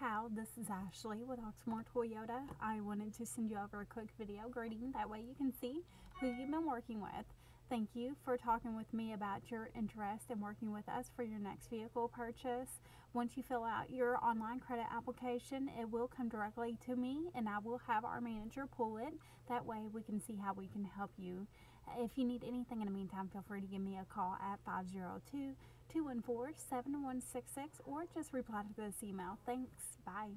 Kyle. This is Ashley with Oxmoor Toyota. I wanted to send you over a quick video greeting. That way you can see who you've been working with. Thank you for talking with me about your interest in working with us for your next vehicle purchase. Once you fill out your online credit application, it will come directly to me and I will have our manager pull it. That way we can see how we can help you. If you need anything in the meantime, feel free to give me a call at 502 214 7166 or just reply to this email. Thanks. Bye.